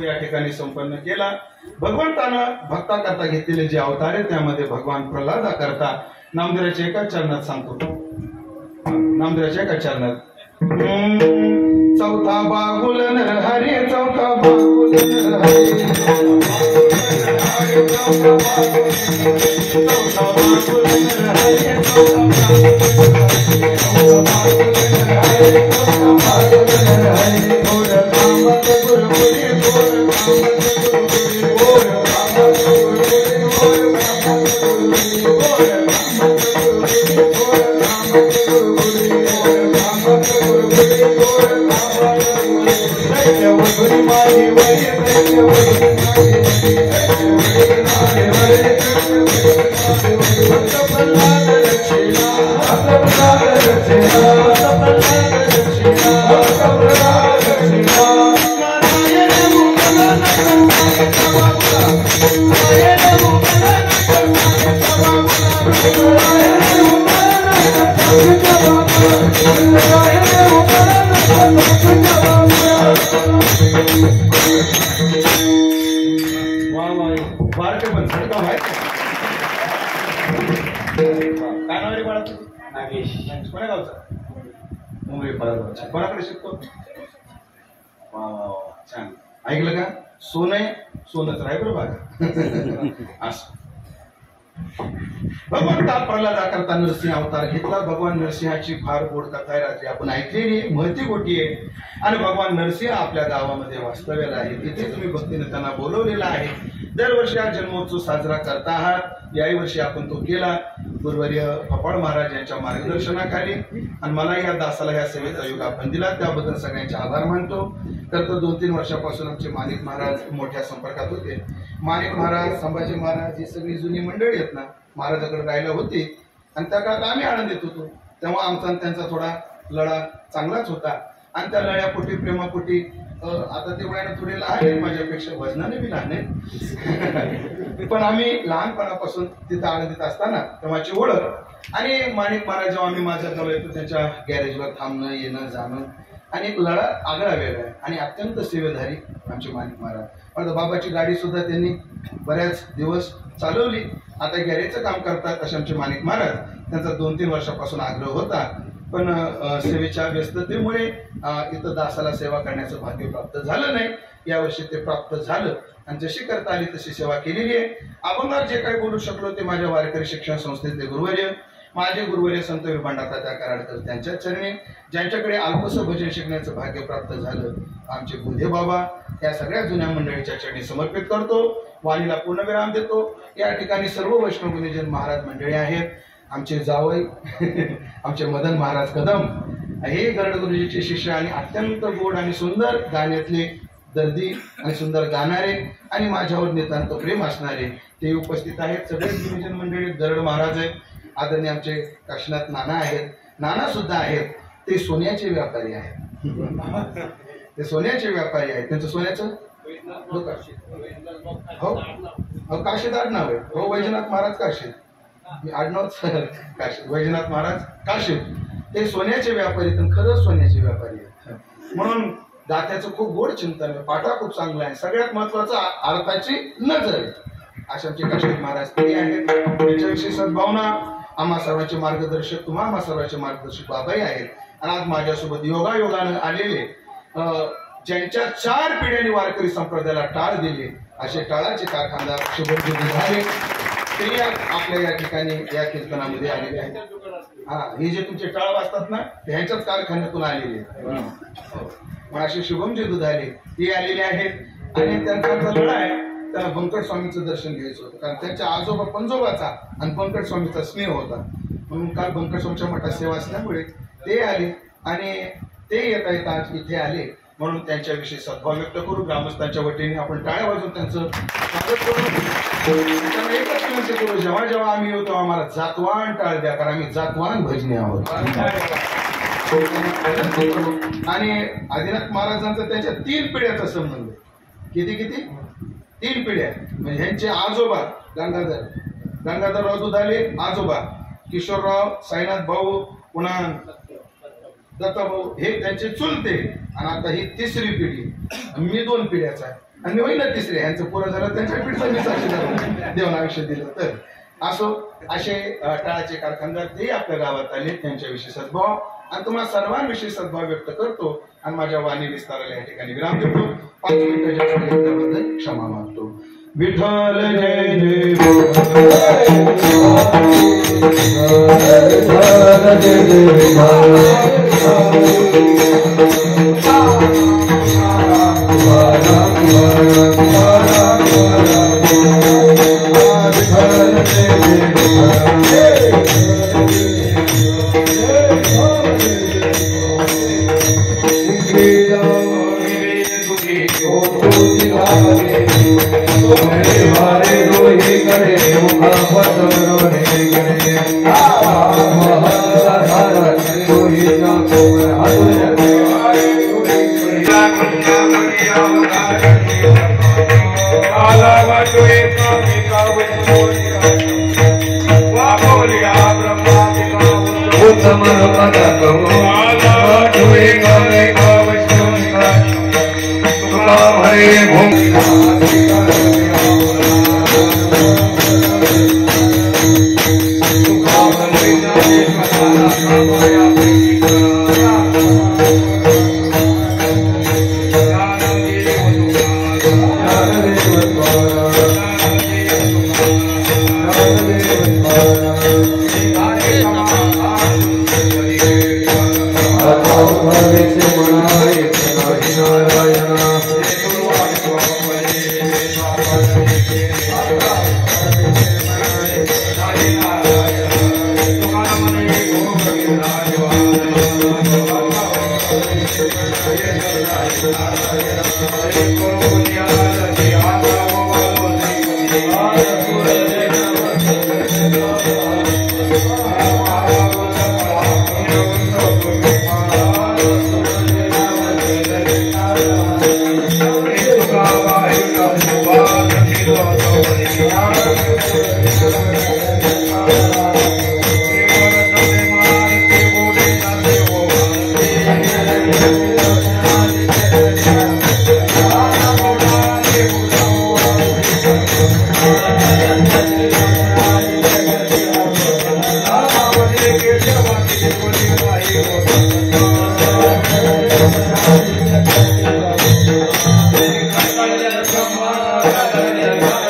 या ठिकाणी संपन्न केला. भगवंतानं भक्ताकरता घेतलेले जे अवतार आहे त्यामध्ये भगवान प्रल्हादा करता. नामदेवाच्या एका चरणात सांगतो. नामदेवाच्या एका चरणात. चौथा बागुल हरे चौथा बागुल हरे. चौथा बागुल हरे. बारके पण झटका माहिती काय नाव रे बाळा? नागेश. कोण्या गावचा? मुंबई परगावचा कोणाकडे शिकतो? वा वा वा छान. ऐकलं का? सोनं? आहे सोनच राय बरं बघा असं. भगवंता प्रल्हादा करता नरसिंह अवतार घेतला. भगवान नरसिंहाची फार गोड कथा आहे. रात्री आपण ऐकलेली महती गोटी आहे. आणि भगवान नरसिंह आपल्या गावामध्ये वास्तव्याला आहे. तिथे तुम्ही भक्तीने त्यांना बोलवलेला आहे. दरवर्षी हा जन्मोत्सव साजरा करता आहात. याही वर्षी आपण तो केला. गुरुवर्य फपाळ महाराज यांच्या मार्गदर्शनाखाली. आणि मला या दासाला या सेवेचा योग आपण दिला. त्याबद्दल सगळ्यांचे आभार मानतो. तर तो दोन तीन वर्षापासून आमचे माणिक महाराज मोठ्या संपर्कात होते. माणिक महाराज संभाजी महाराज ही सगळी जुनी मंडळी आहेत ना महाराजाकडे राहिला होती. आणि त्या काळात आम्ही आनंदित होतो. तेव्हा आमचा आणि त्यांचा थोडा लढा चांगलाच होता. आणि त्या लढ्यापोटी प्रेमापोटी आता ते वयाने थोडे लहान आहेत माझ्यापेक्षा वजनाने बी लहान आहेत. पण आम्ही लहानपणापासून तिथं आनंदित असताना तेव्हाची ओळख. आणि माणिक महाराज जेव्हा आम्ही माझ्या जवळ येतो त्यांच्या गॅरेजवर थांबणं येणं जाणं आणि एक लढा आगळा वेगळा आहे. आणि अत्यंत सेवेधारी आमचे माणिक महाराज. आता बाबाची गाडी सुद्धा त्यांनी बऱ्याच दिवस चालवली. आता गॅरेजचं काम करतात असे आमचे माणिक महाराज. त्यांचा दोन तीन वर्षापासून आग्रह होता. पण सेवेच्या व्यस्ततेमुळे इथं दासाला सेवा करण्याचं भाग्य प्राप्त झालं नाही. यावर्षी ते प्राप्त झालं. आणि जशी करता आली तशी सेवा केलेली आहे. अभंगात जे काही बोलू शकलो ते माझ्या वारकरी शिक्षण संस्थेतले गुरुवर्य माझे गुरुवर्य संत विभांडाचा त्या कराडकर त्यांच्या चरणी ज्यांच्याकडे अल्पसं भजन शिकण्याचं भाग्य प्राप्त झालं आमचे बुधे बाबा या सगळ्या जुन्या मंडळीच्या चरणी समर्पित करतो वाणीला पूर्णविराम देतो. या ठिकाणी सर्व वैष्णव गुणीजन महाराज मंडळी आहेत. आमचे जावई आमचे मदन महाराज कदम हे गरड गुरुजीचे शिष्य आणि अत्यंत गोड आणि सुंदर गाण्यातले दर्दी आणि सुंदर गाणारे आणि माझ्यावर नितांत प्रेम असणारे ते उपस्थित आहेत. सगळे गुरुजन मंडळी गरड महाराज आहेत. आदरणीय आमचे काशीनाथ नाना आहेत. नाना सुद्धा आहेत. ते सोन्याचे व्यापारी आहेत. ते सोन्याचे व्यापारी आहेत. त्यांचं सोन्याचं? हो हो काशीत आडनाव आहे. हो वैजनाथ महाराज काशीत आडनाव काशी वैजनाथ महाराज काशीत ते सोन्याचे व्यापारी आहेत खरंच सोन्याचे व्यापारी आहेत. म्हणून दात्याचं खूप गोड चिंतन आहे. पाठा खूप चांगला आहे. सगळ्यात महत्त्वाचा अर्थाची नजर आहे. अशा आमचे काशीत महाराज ते आहेत. त्यांच्याविषयी सद्भावना आम्हा सर्वांचे मार्गदर्शक तुम्हा आम्हा सर्वांचे मार्गदर्शक बाबाही आहेत. आणि आज माझ्यासोबत योगायोगानं आलेले ज्यांच्या चार पिढ्यांनी वारकरी संप्रदायाला टाळ दिली असे टाळाचे कारखानदार शुभजी झाले. ते आपल्या या ठिकाणी या कीर्तनामध्ये आलेले आहेत. हा हे जे तुमचे टाळ वाजतात ना ह्यांच्याच कारखान्यातून आलेले आहेत. हो. मग असे शुभमजी दुधाले ते आलेले आहेत. आणि त्यांचा जो लढा आहे त्याला बंकट स्वामीचं दर्शन घ्यायचं होतं. कारण त्यांच्या आजोबा पंजोबाचा आणि बंकट स्वामीचा स्नेह होता. म्हणून काल बंकट स्वामीच्या मठात सेवा असल्यामुळे ते आले आणि ते येता येता आज इथे आले. म्हणून त्यांच्याविषयी सद्भाव व्यक्त करू. ग्रामस्थांच्या वतीने आपण टाळ्या वाजून त्यांचं स्वागत करू. एकच विनंती करू जेव्हा जेव्हा आम्ही येतो आम्हाला जातवान टाळ द्या कारण आम्ही जातवान भजनी आहोत. आणि आदिनाथ महाराजांचा त्यांच्या तीन पिढ्याचा संबंध. किती किती? तीन पिढ्या म्हणजे ह्यांचे आजोबा गंगाधर गंगाधरराव दुधाले आजोबा. किशोरराव साईनाथ भाऊ पुन्हा दत्ताभाऊ हे त्यांचे चुलते. आणि आता ही तिसरी पिढी. मी दोन पिढ्याचा आहे. आणि होईल ना तिसरे. ह्यांचं पुरं झालं त्यांच्या पिढीचं मी साक्षीदार देऊन आयुष्य दिलं. तर असो असे टाळाचे कारखानदार ते आपल्या गावात आले. त्यांच्याविषयी सद्भाव. आणि तुम्हाला सर्वांविषयी सद्भाव व्यक्त करतो आणि माझ्या वाणी विस्ताराला या ठिकाणी विराम देतो. पाच मिनिटं जास्त घेतल्याबद्दल क्षमा मागतो. विठ्ठल जय जय Govinda, Govinda, Govinda. Amén. Hare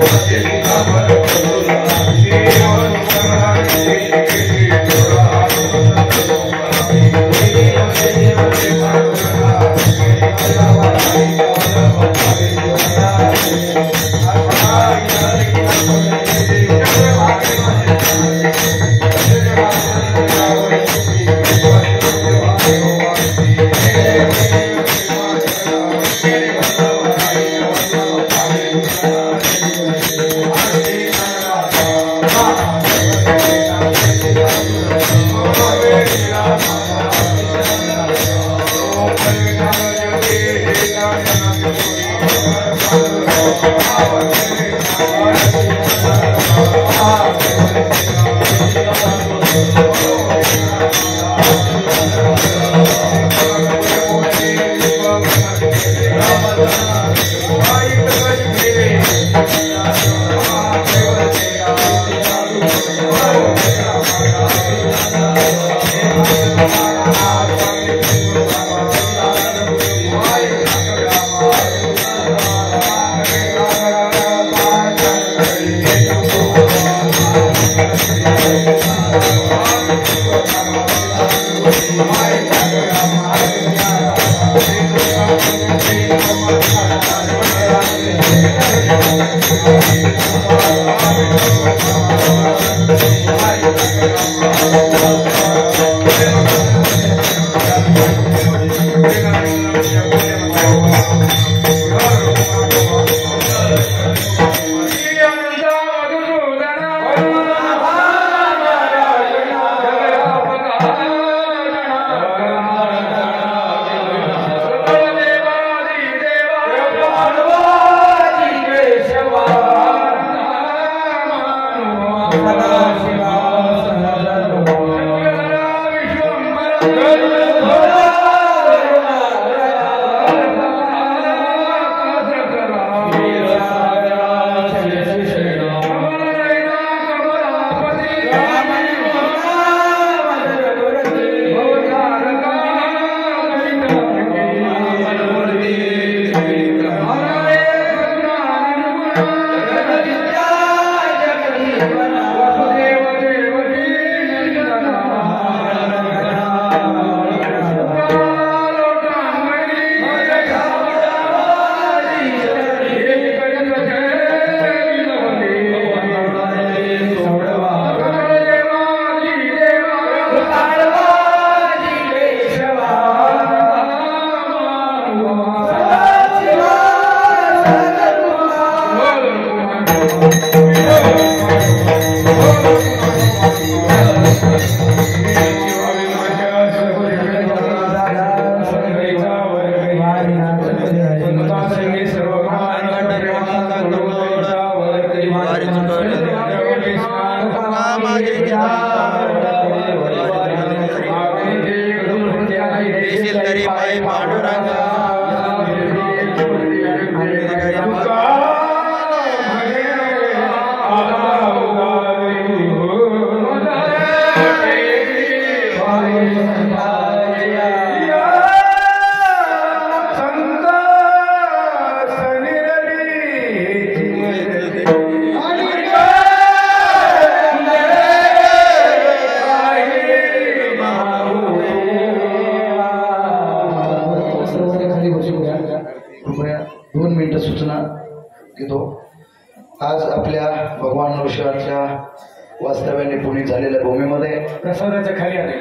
Gracias. घेतो आज आपल्या भगवान नृसिंहाच्या वास्तव्याने पुणे झालेल्या भूमीमध्ये प्रसादाच्या खाली आले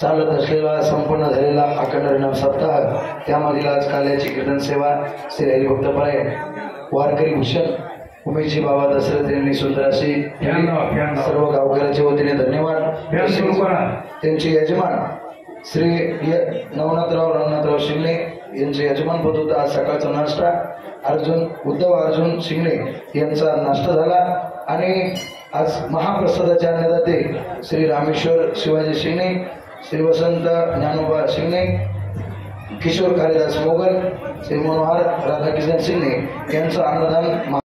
चालत असलेला संपूर्ण झालेला अखंड हरिनाम सप्ताह त्यामधील आज काल्याची कीर्तन सेवा श्री हरिभक्तपराय वारकरी भूषण उमेशजी बाबा दशरथ यांनी सुंदर अशी ब्याण्णव, ब्याण्णव. सर्व गावकऱ्याच्या वतीने धन्यवाद. त्यांचे यजमान श्री नवनाथराव रंगनाथराव शिंगणे यांचे यजमान पद होतं आज सकाळचा नाश्ता. अर्जुन उद्धव अर्जुन शिंगणे यांचा नाश्ता झाला. आणि आज महाप्रसादाचे अन्नदाते श्री रामेश्वर शिवाजी शिंगणे श्री वसंत ज्ञानोबा शिंगणे किशोर कालिदास मोगल श्री मनोहर राधाकिशन शिंगणे यांचं अन्नदान